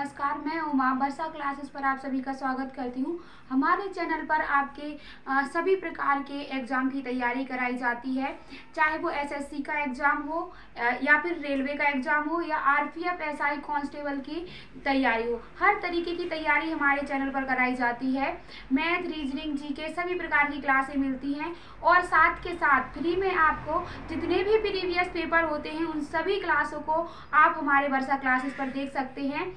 नमस्कार, मैं उमा बरसा क्लासेस पर आप सभी का स्वागत करती हूँ। हमारे चैनल पर आपके सभी प्रकार के एग्ज़ाम की तैयारी कराई जाती है। चाहे वो एसएससी का एग्ज़ाम हो या फिर रेलवे का एग्ज़ाम हो, या आरपीएफ, एसआई, कांस्टेबल की तैयारी हो, हर तरीके की तैयारी हमारे चैनल पर कराई जाती है। मैथ, रीजनिंग जी के सभी प्रकार की क्लासें मिलती हैं और साथ के साथ फ्री में आपको जितने भी प्रीवियस पेपर होते हैं, उन सभी क्लासों को आप हमारे वर्षा क्लासेस पर देख सकते हैं।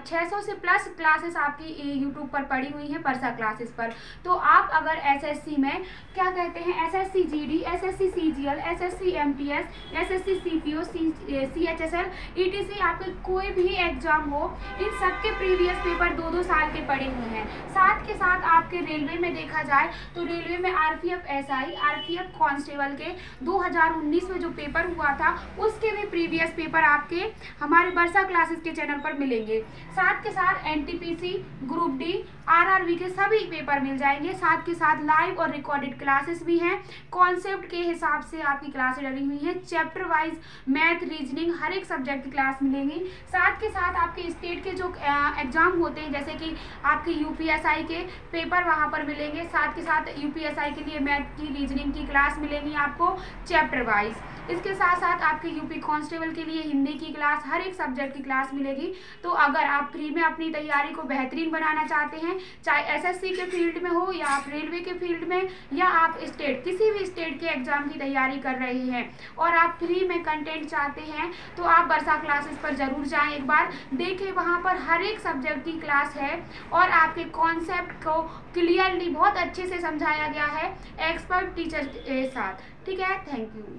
छः सौ से प्लस क्लासेस आपकी यूट्यूब पर पड़ी हुई हैं, परसा क्लासेस पर। तो आप अगर एसएससी में, क्या कहते हैं SSC GD SSC CGL SSC MTS SSC CPO CHSL ETC आपके कोई भी एग्ज़ाम हो, इन सब के प्रीवियस पेपर दो दो साल के पड़े हुए हैं। साथ के साथ आपके रेलवे में देखा जाए तो रेलवे में आरपीएफ एसआई आरपीएफ कांस्टेबल के 2019 में जो पेपर हुआ था, उसके भी प्रीवियस पेपर आपके हमारे बरसा क्लासेस के चैनल पर मिलेंगे। साथ के साथ एनटीपीसी ग्रुप डी आरआरबी के सभी पेपर मिल जाएँगे। साथ के साथ लाइव और रिकॉर्डेड क्लासेस भी हैं। कॉन्सेप्ट के हिसाब से आपकी क्लासें डली हुई हैं। चैप्टर वाइज मैथ रीजनिंग हर एक सब्जेक्ट की क्लास मिलेंगी। साथ के साथ आपके स्टेट के जो एग्ज़ाम होते हैं, जैसे कि आपके यूपीएसआई के पेपर वहाँ पर मिलेंगे। साथ के साथ यूपीएसआई के लिए मैथ की रीजनिंग की क्लास मिलेंगी आपको। चैप्टर वाइज इसके साथ साथ आपके यूपी कांस्टेबल के लिए हिंदी की क्लास हर एक सब्जेक्ट की क्लास मिलेगी। तो अगर आप फ्री में अपनी तैयारी को बेहतरीन बनाना चाहते हैं, चाहे एसएससी के फ़ील्ड में हो या आप रेलवे के फ़ील्ड में, या आप स्टेट किसी भी स्टेट के एग्ज़ाम की तैयारी कर रहे हैं और आप फ्री में कंटेंट चाहते हैं तो आप बरसा क्लासेस पर ज़रूर जाएँ एक बार। देखें वहाँ पर हर एक सब्जेक्ट की क्लास है और आपके कॉन्सेप्ट को क्लियरली बहुत अच्छे से समझाया गया है एक्सपर्ट टीचर के साथ। ठीक है? Thank you